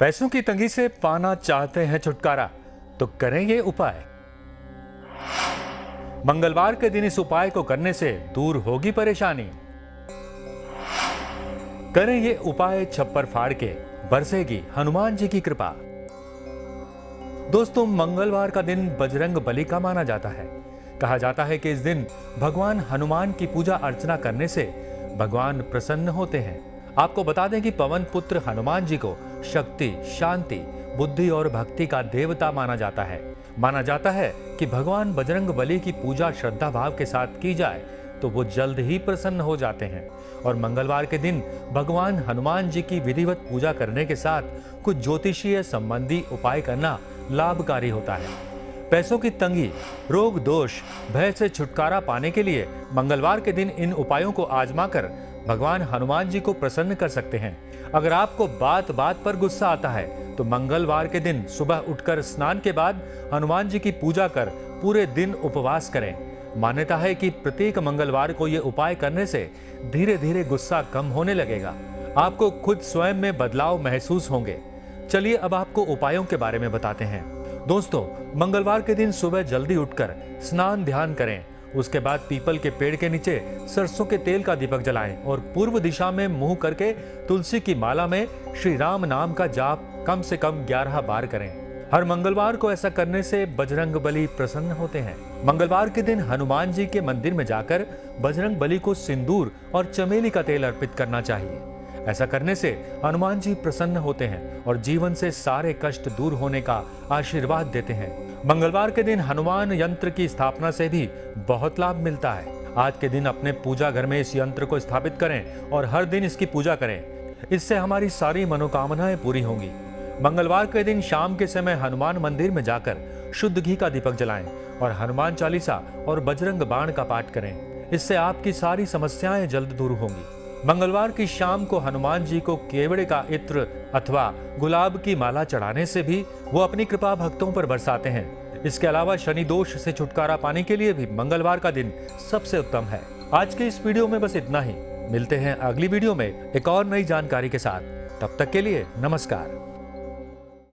पैसों की तंगी से पाना चाहते हैं छुटकारा तो करें ये उपाय। मंगलवार के दिन इस उपाय को करने से दूर होगी परेशानी। करें ये उपाय छप्पर फाड़ के, बरसेगी हनुमान जी की कृपा। दोस्तों, मंगलवार का दिन बजरंग बली का माना जाता है। कहा जाता है कि इस दिन भगवान हनुमान की पूजा अर्चना करने से भगवान प्रसन्न होते हैं। आपको बता दें कि पवन पुत्र हनुमान जी को शक्ति, शांति, बुद्धि और भक्ति का देवता माना जाता है। माना जाता है कि भगवान बजरंग बली की पूजा श्रद्धा भाव के साथ की जाए तो वो जल्द ही प्रसन्न हो जाते हैं। और मंगलवार के दिन भगवान हनुमान जी की विधिवत पूजा करने के साथ कुछ ज्योतिषीय संबंधी उपाय करना लाभकारी होता है। पैसों की तंगी, रोग दोष, भय से छुटकारा पाने के लिए मंगलवार के दिन इन उपायों को आजमा कर भगवान हनुमान जी को प्रसन्न कर सकते हैं। अगर आपको बात बात पर गुस्सा आता है तो मंगलवार के दिन सुबह उठकर स्नान के बाद हनुमान जी की पूजा कर पूरे दिन उपवास करें। मान्यता है कि प्रत्येक मंगलवार को ये उपाय करने से धीरे धीरे गुस्सा कम होने लगेगा। आपको खुद स्वयं में बदलाव महसूस होंगे। चलिए अब आपको उपायों के बारे में बताते हैं। दोस्तों, मंगलवार के दिन सुबह जल्दी उठकर स्नान ध्यान करें। उसके बाद पीपल के पेड़ के नीचे सरसों के तेल का दीपक जलाएँ और पूर्व दिशा में मुँह करके तुलसी की माला में श्री राम नाम का जाप कम से कम ग्यारह बार करें। हर मंगलवार को ऐसा करने से बजरंग बली प्रसन्न होते हैं। मंगलवार के दिन हनुमान जी के मंदिर में जाकर बजरंग बली को सिंदूर और चमेली का तेल अर्पित करना चाहिए। ऐसा करने से हनुमान जी प्रसन्न होते हैं और जीवन से सारे कष्ट दूर होने का आशीर्वाद देते हैं। मंगलवार के दिन हनुमान यंत्र की स्थापना से भी बहुत लाभ मिलता है। आज के दिन अपने पूजा घर में इस यंत्र को स्थापित करें और हर दिन इसकी पूजा करें। इससे हमारी सारी मनोकामनाएँ पूरी होंगी। मंगलवार के दिन शाम के समय हनुमान मंदिर में जाकर शुद्ध घी का दीपक जलाएँ और हनुमान चालीसा और बजरंग बाण का पाठ करें। इससे आपकी सारी समस्याएँ जल्द दूर होंगी। मंगलवार की शाम को हनुमान जी को केवड़े का इत्र अथवा गुलाब की माला चढ़ाने से भी वो अपनी कृपा भक्तों पर बरसाते हैं। इसके अलावा शनि दोष से छुटकारा पाने के लिए भी मंगलवार का दिन सबसे उत्तम है। आज के इस वीडियो में बस इतना ही। मिलते हैं अगली वीडियो में एक और नई जानकारी के साथ। तब तक के लिए नमस्कार।